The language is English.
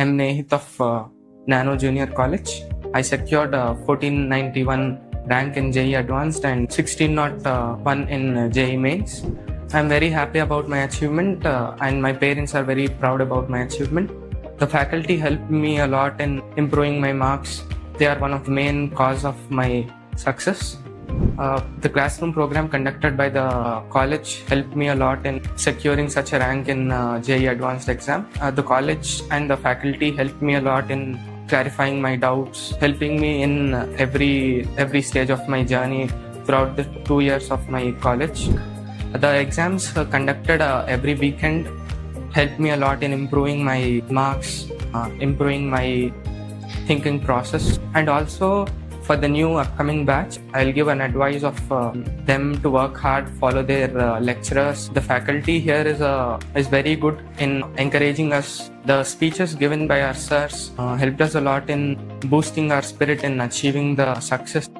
I'm Nehith of uh, Nano Junior College. I secured uh, 1491 rank in JEE Advanced and 1601 in uh, JEE Mains. I'm very happy about my achievement uh, and my parents are very proud about my achievement. The faculty helped me a lot in improving my marks. They are one of the main cause of my success. Uh, the classroom program conducted by the college helped me a lot in securing such a rank in uh, JEE Advanced exam. Uh, the college and the faculty helped me a lot in clarifying my doubts, helping me in every every stage of my journey throughout the two years of my college. The exams conducted uh, every weekend helped me a lot in improving my marks, uh, improving my thinking process, and also for the new upcoming batch, I'll give an advice of uh, them to work hard, follow their uh, lecturers. The faculty here is uh, is very good in encouraging us. The speeches given by our sirs uh, helped us a lot in boosting our spirit in achieving the success.